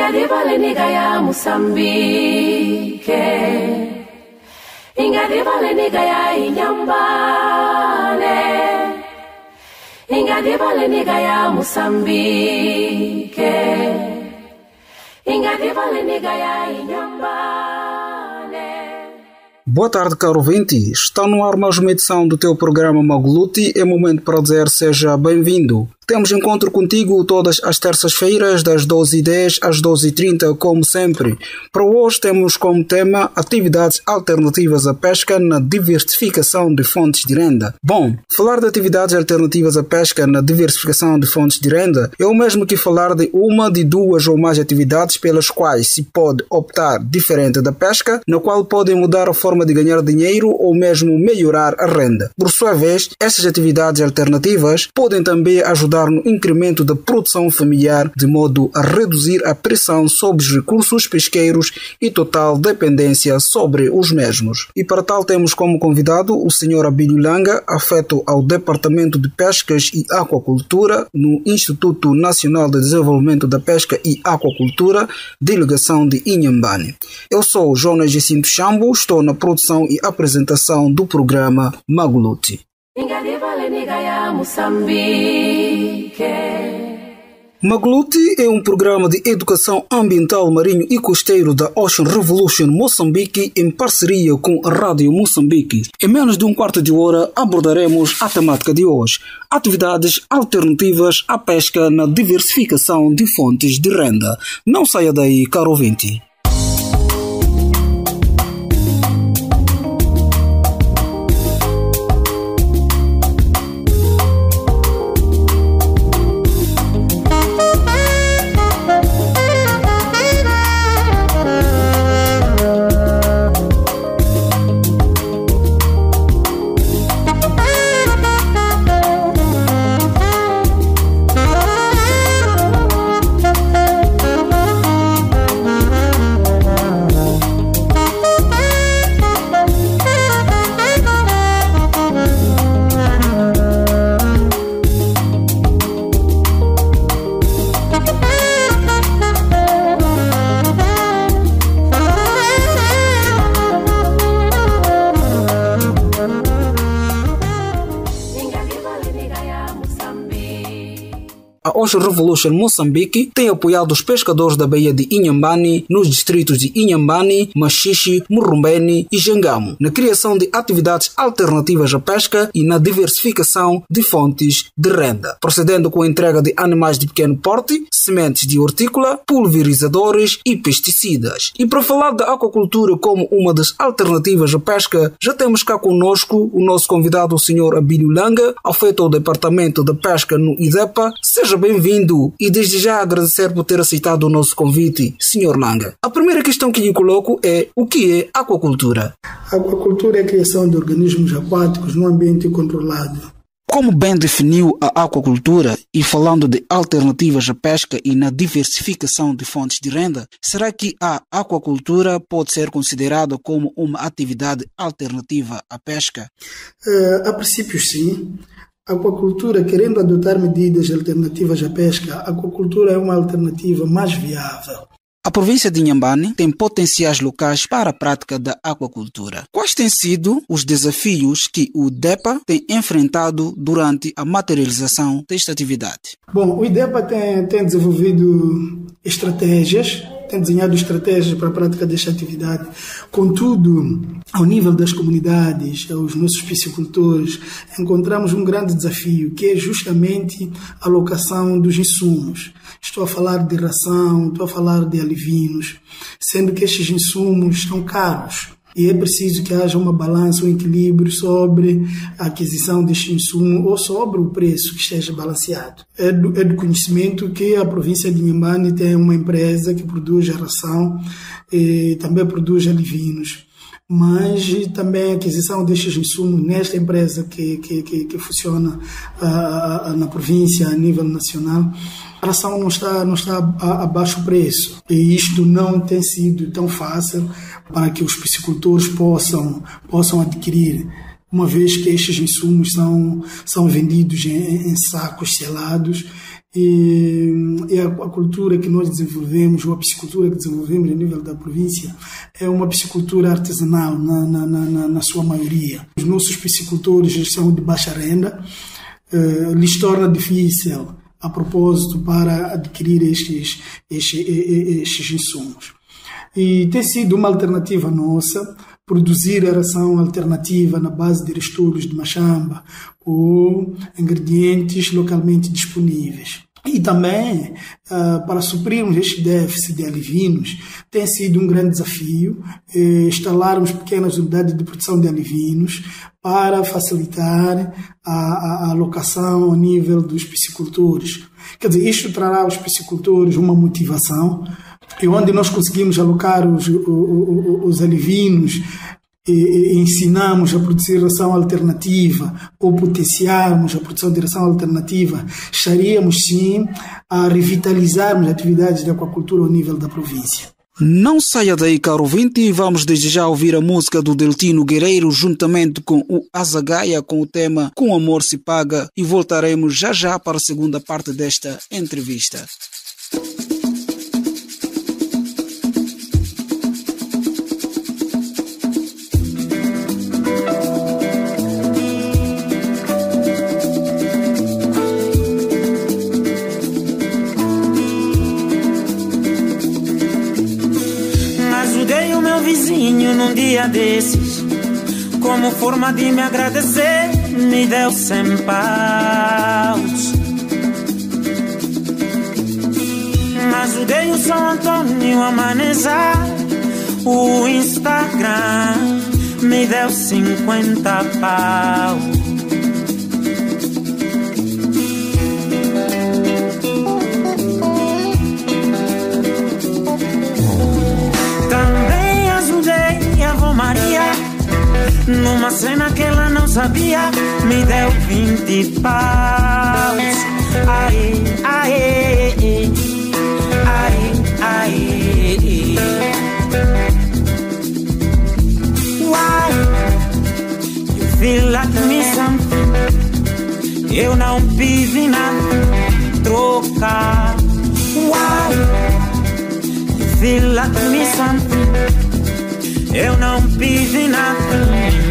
ingadivale nigaya musambike ingadivale nigaya inyambane ingadivale nigaya musambike ingadivale nigaya inyambane Boa tarde, caro ouvinte. Está no ar mais uma edição do teu programa Magluti. É momento para dizer seja bem-vindo. Temos encontro contigo todas as terças-feiras, das 12h10 às 12h30, como sempre. Para hoje temos como tema atividades alternativas à pesca na diversificação de fontes de renda. Bom, falar de atividades alternativas à pesca na diversificação de fontes de renda é o mesmo que falar de uma, de duas ou mais atividades pelas quais se pode optar diferente da pesca, na qual podem mudar a forma de ganhar dinheiro ou mesmo melhorar a renda. Por sua vez, essas atividades alternativas podem também ajudar no incremento da produção familiar, de modo a reduzir a pressão sobre os recursos pesqueiros e total dependência sobre os mesmos. E para tal temos como convidado o Sr. Abílio Langa, afeto ao Departamento de Pescas e Aquacultura no Instituto Nacional de Desenvolvimento da Pesca e Aquacultura, delegação de Inhambane. Eu sou Jonas Jacinto Chambo, estou na produção e apresentação do programa Maguluti. Magluti é um programa de educação ambiental marinho e costeiro da Ocean Revolution Moçambique em parceria com a Rádio Moçambique. Em menos de um quarto de hora abordaremos a temática de hoje: atividades alternativas à pesca na diversificação de fontes de renda. Não saia daí, caro ouvinte. Ocean Revolution Moçambique tem apoiado os pescadores da Baía de Inhambane nos distritos de Inhambane, Machixe, Murumbene e Jangamo na criação de atividades alternativas à pesca e na diversificação de fontes de renda, procedendo com a entrega de animais de pequeno porte, sementes de hortícola, pulverizadores e pesticidas. E para falar da aquacultura como uma das alternativas à pesca, já temos cá conosco o nosso convidado, o Sr. Abílio Langa, afeto ao Departamento da Pesca no IDEPA. Seja bem-vindo e desde já agradecer por ter aceitado o nosso convite, Sr. Langa. A primeira questão que lhe coloco é o que é aquacultura? A aquacultura é a criação de organismos aquáticos num ambiente controlado. Como bem definiu a aquacultura e falando de alternativas à pesca e na diversificação de fontes de renda, será que a aquacultura pode ser considerada como uma atividade alternativa à pesca? Eh, a princípio, sim. A aquacultura, querendo adotar medidas alternativas à pesca, a aquacultura é uma alternativa mais viável. A província de Inhambane tem potenciais locais para a prática da aquacultura. Quais têm sido os desafios que o DEPA tem enfrentado durante a materialização desta atividade? Bom, o IDEPA tem, tem desenvolvido estratégias, tem desenhado estratégias para a prática desta atividade. Contudo, ao nível das comunidades, aos nossos piscicultores, encontramos um grande desafio, que é justamente a alocação dos insumos. Estou a falar de ração, estou a falar de alivinos, sendo que estes insumos estão caros. E é preciso que haja uma balança, um equilíbrio sobre a aquisição deste insumo ou sobre o preço que esteja balanceado. É do, é do conhecimento que a província de Inhambane tem uma empresa que produz ração e também produz alivinos mas também a aquisição destes insumos nesta empresa que, que, que, que funciona uh, na província a nível nacional, a ração não está, não está a, a baixo preço. E isto não tem sido tão fácil para que os piscicultores possam, possam adquirir uma vez que estes insumos são, são vendidos em, em sacos selados e, e a, a, cultura que nós desenvolvemos, ou a piscicultura que desenvolvemos a nível da província, é uma piscicultura artesanal na, na, na, na sua maioria. Os nossos piscicultores são de baixa renda, uh, lhes torna difícil a propósito para adquirir estes, estes, estes insumos. E tem sido uma alternativa nossa produzir a ração alternativa na base de restolhos de machamba ou ingredientes localmente disponíveis. E também, uh, para suprirmos este déficit de alivinos, tem sido um grande desafio eh, instalarmos pequenas unidades de produção de alivinos para facilitar a, a alocação ao nível dos piscicultores. Quer dizer, isto trará aos piscicultores uma motivação e onde nós conseguimos alocar os, os, os alivinos e, ensinamos a produzir ração alternativa ou potenciarmos a produção de ração alternativa, estaríamos sim a revitalizarmos atividades de aquacultura ao nível da província. Não saia daí, caro ouvinte, e vamos desde já ouvir a música do Deltino Guerreiro juntamente com o Azagaia com o tema Com Amor se Paga e voltaremos já já para a segunda parte desta entrevista. Como forma de me agradecer, me deu cem paus. Mas o São Antônio amanecer, o Instagram me deu cinquenta paus. Sabia, me deu vinte paus. Aê, aê, aê, aê. Why you feel like me something? Eu não pedi nada, trocar. Why you feel like me something? Eu não pedi nada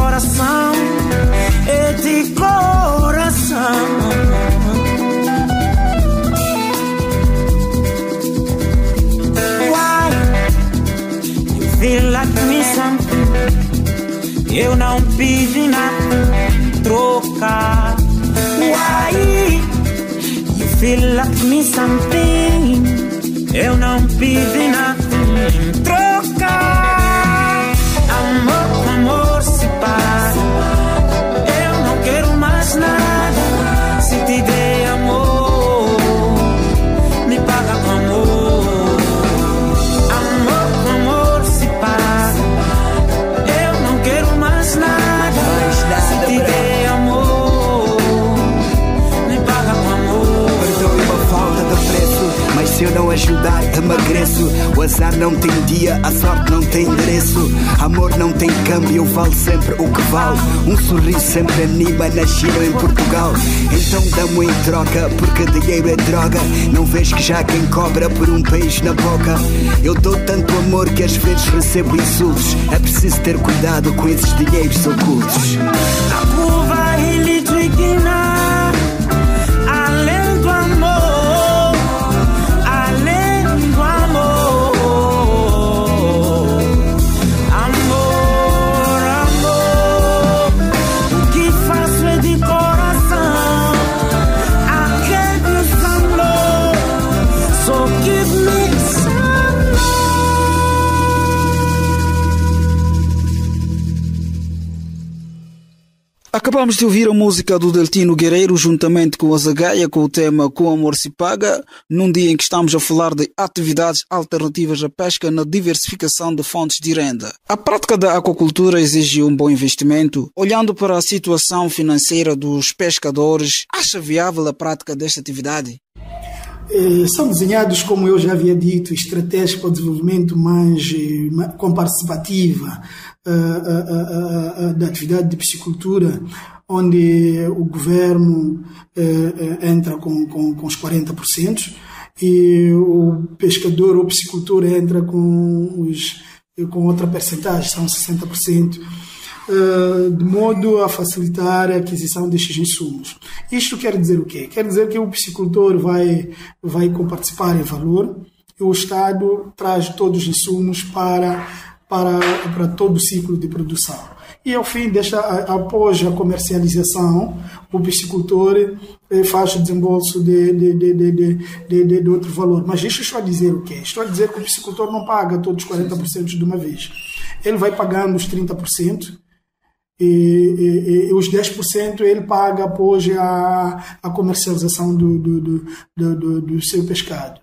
coração é de coração. feel like me something. Eu não pedi nada, trocar. Why? You feel like me something. Eu não pedi nada, trocar. Sempre anima na China ou em Portugal. Então dá-me em troca, porque dinheiro é droga. Não vês que já quem cobra por um beijo na boca. Eu dou tanto amor que às vezes recebo insultos. É preciso ter cuidado com esses dinheiros ocultos. Acabamos de ouvir a música do Deltino Guerreiro juntamente com a Zagaia com o tema Com Amor se Paga, num dia em que estamos a falar de atividades alternativas à pesca na diversificação de fontes de renda. A prática da aquacultura exige um bom investimento. Olhando para a situação financeira dos pescadores, acha viável a prática desta atividade? Eh, são desenhados, como eu já havia dito, estratégias para o desenvolvimento mais eh, com participativa da atividade de piscicultura, onde o governo entra com, com, com os 40% e o pescador ou piscicultor entra com, os, com outra percentagem, são 60%. Uh, de modo a facilitar a aquisição destes insumos. Isto quer dizer o quê? Quer dizer que o piscicultor vai, vai participar em valor e o Estado traz todos os insumos para para, para todo o ciclo de produção. E ao fim, deixa, após a comercialização, o piscicultor eh, faz o desembolso de, de, de, de, de, outro valor. Mas isso estou a dizer o quê? Estou a dizer que o piscicultor não paga todos os 40% de uma vez. Ele vai pagando os 30%. E, e, e, os 10% ele paga após a, a comercialização do, do, do, do, do seu pescado.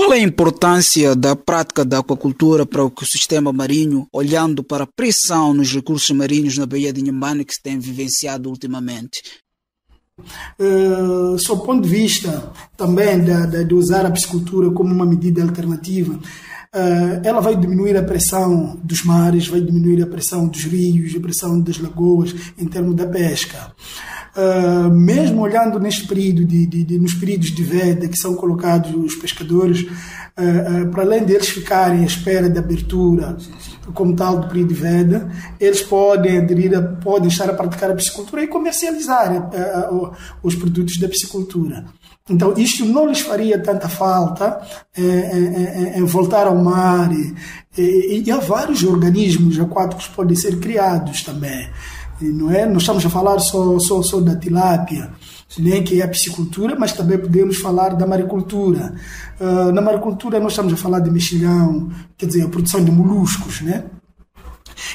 Qual é a importância da prática da aquacultura para o ecossistema marinho, olhando para a pressão nos recursos marinhos na Baía de Inhambane que se tem vivenciado ultimamente? Uh, sob o ponto de vista também de, de, de, usar a piscicultura como uma medida alternativa, uh, ela vai diminuir a pressão dos mares, vai diminuir a pressão dos rios, a pressão das lagoas em termos da pesca. Uh, mesmo olhando neste período, de, de, de, nos períodos de veda que são colocados os pescadores, uh, uh, para além deles ficarem à espera da abertura, como tal do período de veda, eles podem aderir, a, podem estar a praticar a piscicultura e comercializar os produtos da piscicultura. Então, isto não lhes faria tanta falta em voltar ao mar. E, e, e há vários organismos aquáticos que podem ser criados também não é? Nós estamos a falar só, só, só da tilápia, né, que é a piscicultura, mas também podemos falar da maricultura. Uh, na maricultura nós estamos a falar de mexilhão, quer dizer, a produção de moluscos, né?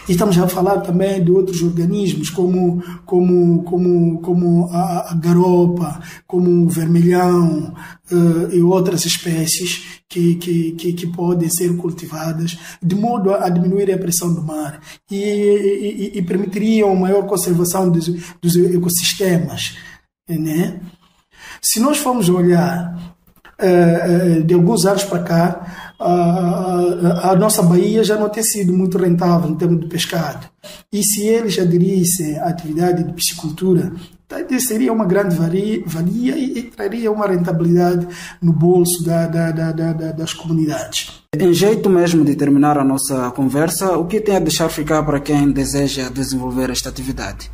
E estamos a falar também de outros organismos, como, como, como, como a, a garopa, como o vermelhão uh, e outras espécies que, que, que, que, podem ser cultivadas de modo a diminuir a pressão do mar e, e, e permitiriam maior conservação dos, dos ecossistemas. Né? Se nós formos olhar uh, de alguns anos para cá, a, a, nossa Bahia já não tem sido muito rentável em termos de pescado. E se eles aderissem à atividade de piscicultura, seria uma grande valia e, e traria uma rentabilidade no bolso da, da, da, das comunidades. Em jeito mesmo de terminar a nossa conversa, o que tem a deixar ficar para quem deseja desenvolver esta atividade?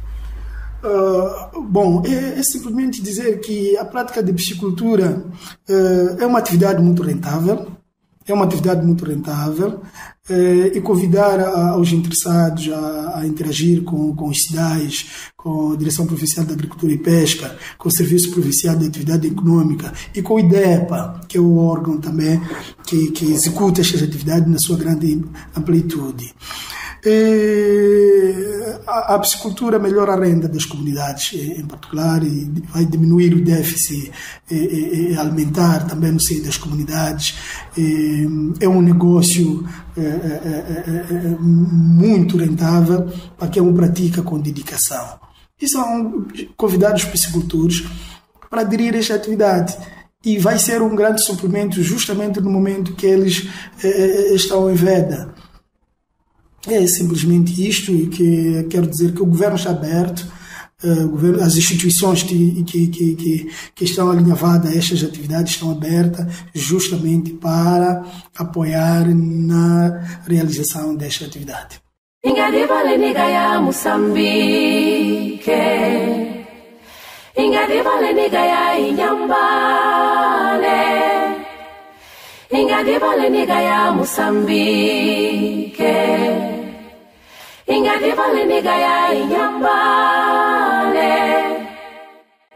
Uh, bom, é, é, simplesmente dizer que a prática de piscicultura uh, é uma atividade muito rentável, é uma atividade muito rentável eh, e convidar a, os interessados a, a, interagir com, com os CIDAIs, com a Direção Provincial da Agricultura e Pesca, com o Serviço Provincial de Atividade Econômica e com o IDEPA, que é o órgão também que, que executa estas atividades na sua grande amplitude. A, a piscicultura melhora a renda das comunidades, em particular, e vai diminuir o déficit e, e alimentar também no seio das comunidades. É um negócio muito rentável para quem o pratica com dedicação. E são convidados os piscicultores para aderir a esta atividade e vai ser um grande suplemento justamente no momento que eles estão em veda. É simplesmente isto e que quero dizer que o governo está aberto, uh, as instituições que, que, que, que, estão alinhavadas a estas atividades estão abertas justamente para apoiar na realização desta atividade. Ingadivale nigaya Moçambique ingadivale nigaya inyambale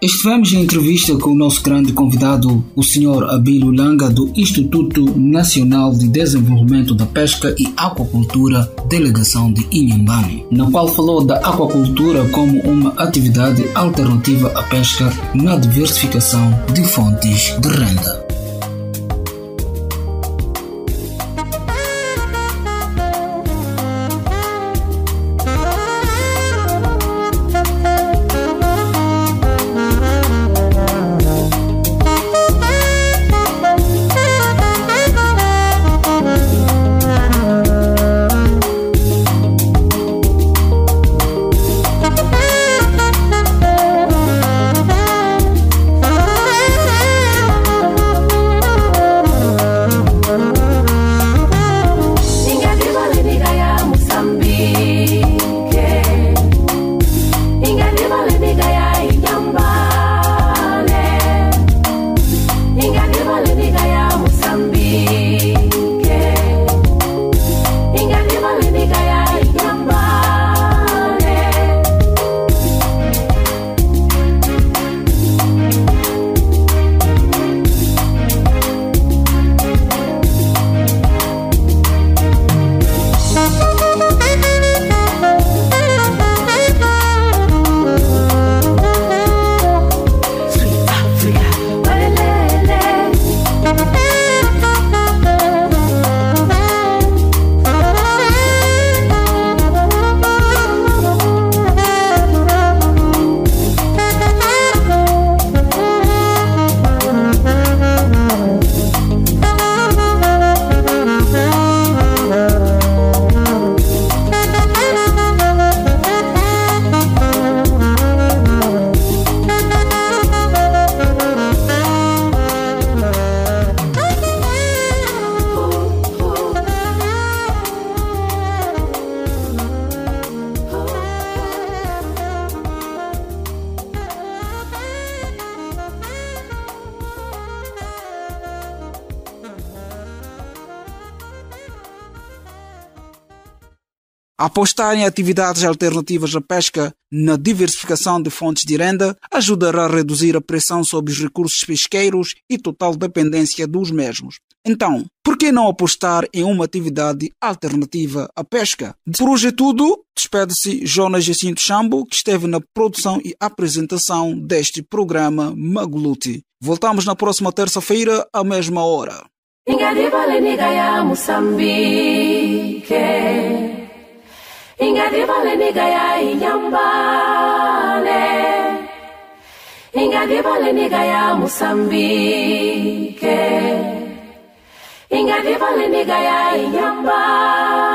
Estivemos em entrevista com o nosso grande convidado, o Sr. Abílio Langa, do Instituto Nacional de Desenvolvimento da Pesca e Aquacultura, delegação de Inhambane, na qual falou da aquacultura como uma atividade alternativa à pesca na diversificação de fontes de renda. Apostar em atividades alternativas à pesca na diversificação de fontes de renda ajudará a reduzir a pressão sobre os recursos pesqueiros e total dependência dos mesmos. Então, por que não apostar em uma atividade alternativa à pesca? Por hoje é tudo. Despede-se Jonas Jacinto Chambo, que esteve na produção e apresentação deste programa Maguluti. Voltamos na próxima terça-feira, à mesma hora. Ingadivale ya inyambane. Ingadivale ya musambike ingadivale ya inyambane